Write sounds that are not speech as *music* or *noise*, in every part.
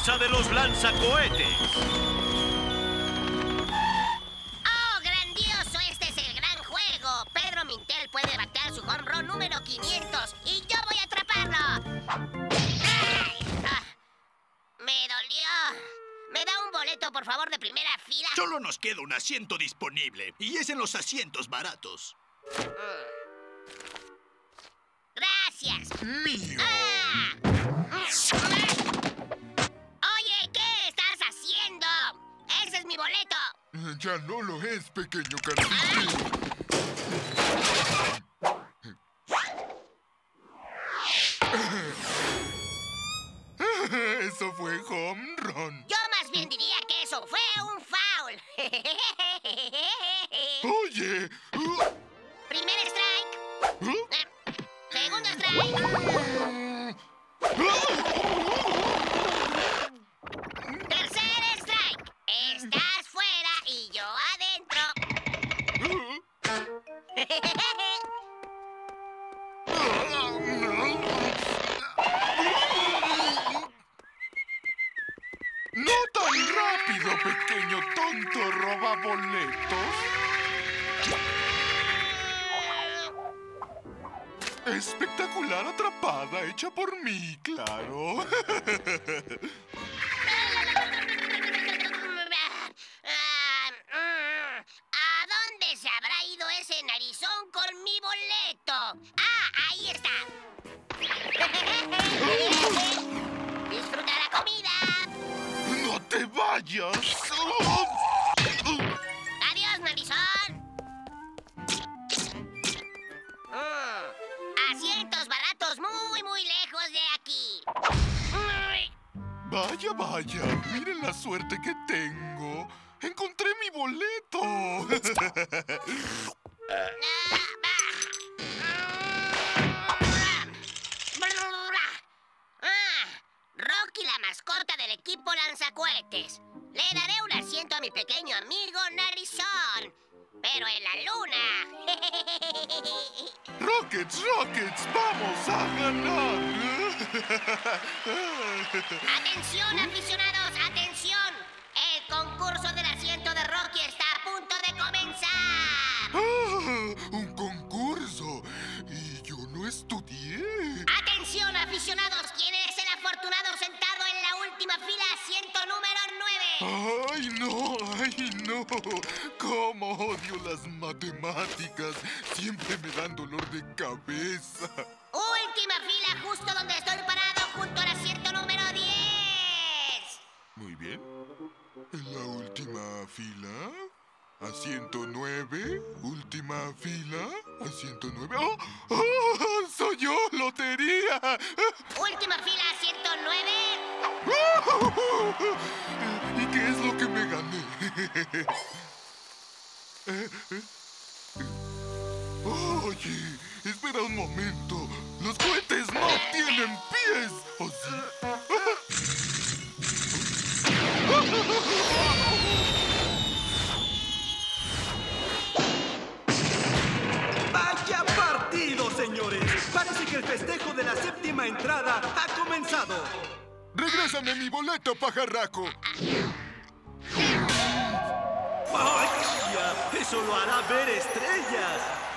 casa de los lanzacohetes. ¡Oh, grandioso! Este es el gran juego. Pedro Mintel puede batear su home run número 500 y yo voy a atraparlo. ¡Ay! Ah, me dolió. ¿Me da un boleto, por favor, de primera fila? Solo nos queda un asiento disponible y es en los asientos baratos. Gracias. Mío. ¡Ah! Boleto. Ya no lo es, pequeño carpintero. *laughs* Eso fue home run. Yo tonto roba boletos. Espectacular atrapada hecha por mí, claro. ¿A dónde se habrá ido ese narizón con mi boleto? Ah, ahí está. *laughs* Disfruta la comida. ¡No te vayas! Adiós, Vaya, vaya, miren la suerte que tengo. Encontré mi boleto. Rocky, la mascota del equipo lanzacohetes. Le daré un asiento a mi pequeño amigo Narizón. Pero en la luna. *laughs* Rockets, Rockets, vamos a ganar. ¡Atención, aficionados! Matemáticas! Siempre me dan dolor de cabeza. Última fila, justo donde estoy parado, junto al asiento número 10. Muy bien. En la última fila. Asiento 9. Última fila. Asiento 9. ¡Oh! ¡Oh! ¡Soy yo! ¡Lotería! Última fila, asiento 9. ¿Y qué es lo que me gané? Espera un momento. Los cohetes no tienen pies. ¿O sí? ¡Vaya partido, señores! Parece que el festejo de la séptima entrada ha comenzado. ¡Regrésame mi boleto, pajarraco! ¡Vaya! ¡Eso lo hará ver estrellas!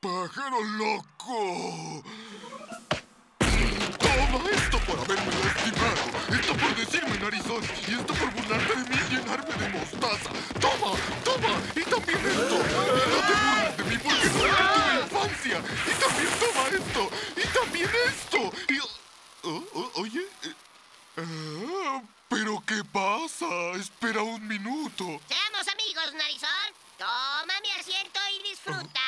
¡Pájaro loco! Toma esto por haberme lastimado, esto por decirme narizón y esto por burlarte de mí ¡Toma! ¡Y también esto! ¡No te burles de mí porque no tuve infancia! ¡Y también toma esto! ¡Y también esto! Y... Oye... ¿Pero qué pasa? Espera un minuto. Seamos amigos, Narizón. Toma mi asiento y disfruta.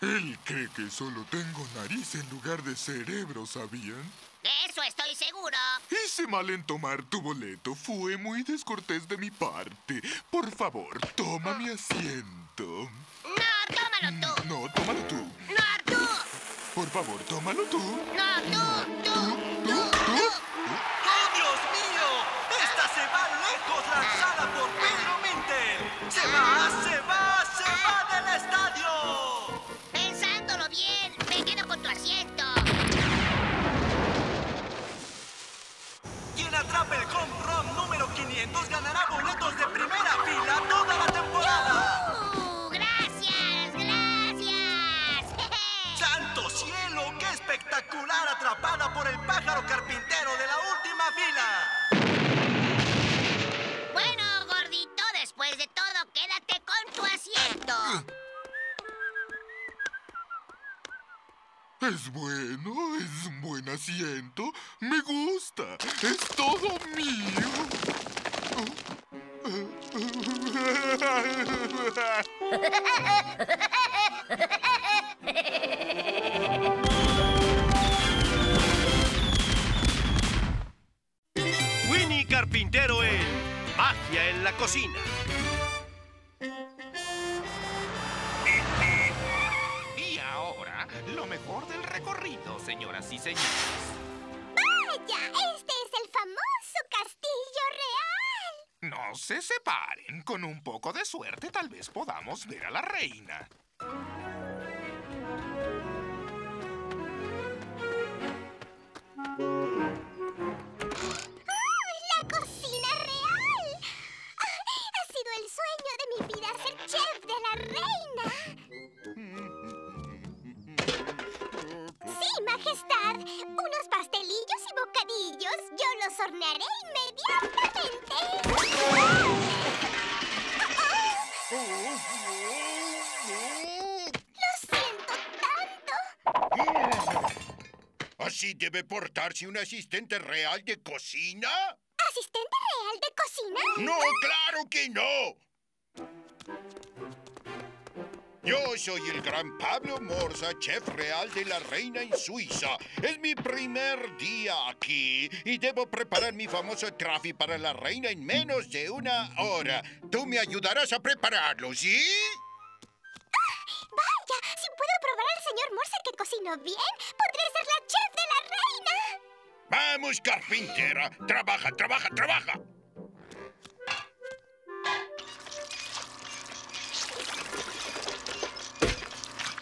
Él cree que solo tengo nariz en lugar de cerebro, ¿sabían? Hice mal en tomar tu boleto. Fue muy descortés de mi parte. Por favor, toma mi asiento. No, tómalo tú. No, tómalo tú. No, tú. Por favor, tómalo tú. No, tú, tú, ¿Tú? tú, ¿Tú? tú. ¡Oh, Dios mío! ¡Esta se va lejos lanzada por Pedro Mintel! ¡Se va, Es bueno, es un buen asiento. Me gusta. Es todo mío. Winnie Carpintero en Magia en la cocina. Con un poco de suerte, tal vez podamos ver a la reina. ¡Oh, la cocina real! Ah, Ha sido el sueño de mi vida ser chef de la reina. Sí, majestad. Unos pastelillos y bocadillos. Yo los hornearé inmediatamente. ¿Así debe portarse un asistente real de cocina? ¿Asistente real de cocina? No, claro que no. Yo soy el gran Pablo Morza, chef real de la reina en Suiza. Es mi primer día aquí y debo preparar mi famoso trafi para la reina en menos de una hora. Tú me ayudarás a prepararlo, ¿sí? Vaya, si puedo probar al señor Morse que cocino bien, podré Vamos, carpintera. Trabaja, trabaja, trabaja.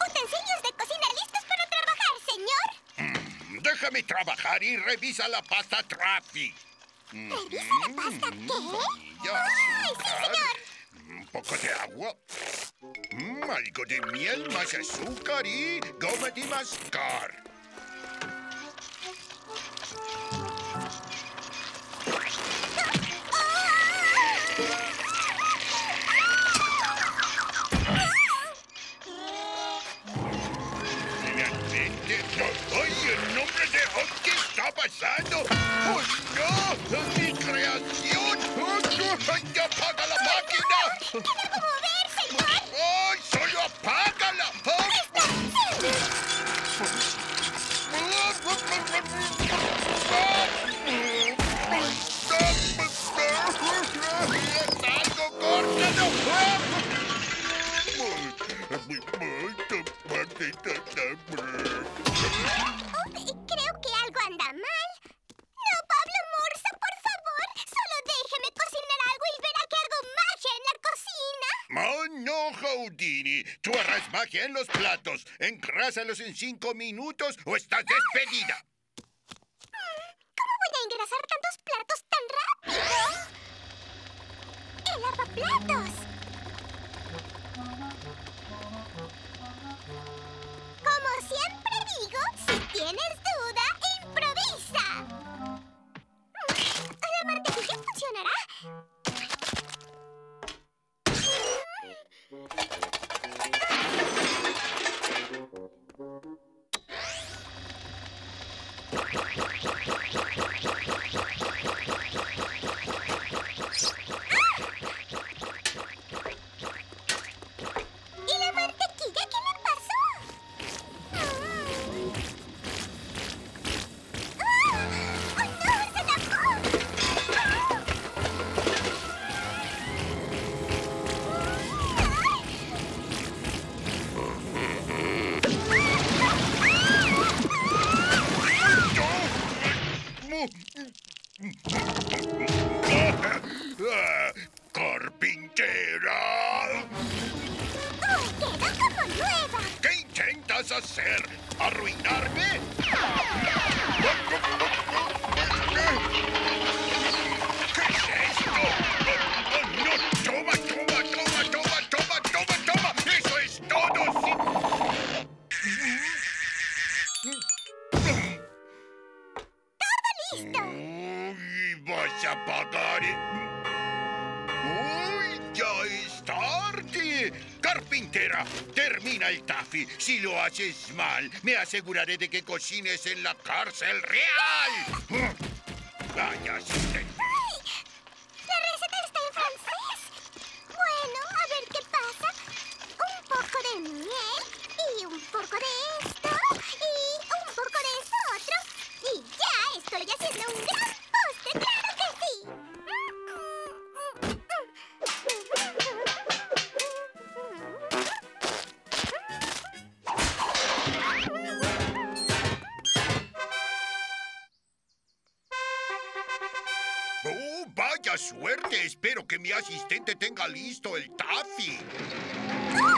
Utensilios de cocina listos para trabajar, señor. Déjame trabajar y revisa la pasta trafi. ¿Revisa la pasta qué? Ya, ¡Ay, sí, señor! Un poco de agua. Mm, algo de miel, más azúcar y goma de mascar. Magia en los platos. Engrásalos en cinco minutos o estás despedida. Haces mal, me aseguraré de que cocines en la cárcel real. Vaya asistente. Suerte! Espero que mi asistente tenga listo el taffy. ¡Oh, no!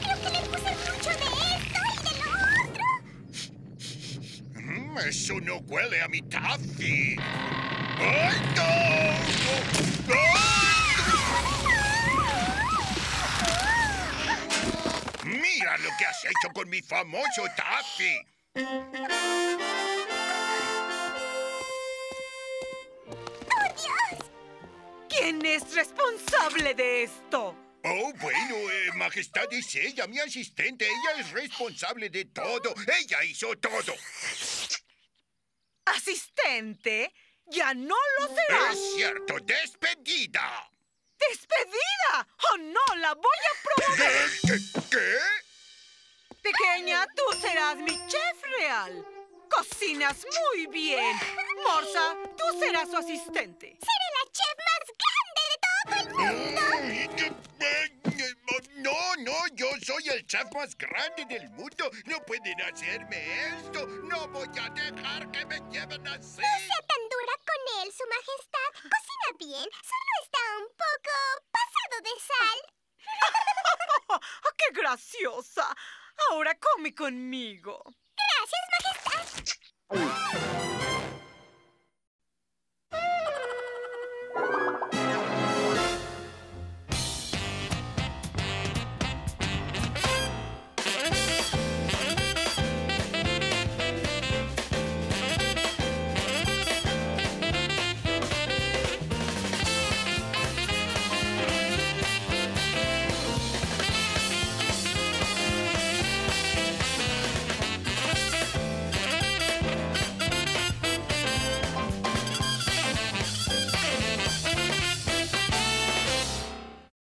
Creo que le puse mucho de esto y de lo otro. Mm, eso no huele a mi taffy. ¡Ay, no! ¡Ay! Mira lo que has hecho con mi famoso taffy. ¿Quién es responsable de esto? Oh, bueno, eh, Majestad es ella, mi asistente. Ella es responsable de todo. Ella hizo todo. ¿Asistente? Ya no lo será. Es cierto, despedida. ¡Despedida! ¡Oh, no! ¡La voy a promover! ¿Qué? ¿Qué? Pequeña, tú serás mi chef real. Cocinas muy bien. Morsa, tú serás su asistente. ¡Seré la chef todo el mundo! Ay, qué- No, no, yo soy el chef más grande del mundo. No pueden hacerme esto. No voy a dejar que me lleven así. No sea tan dura con él, su majestad. Cocina bien, solo está un poco pasado de sal. ¡Oh, *laughs* ¡Qué graciosa! Ahora come conmigo. Gracias, majestad.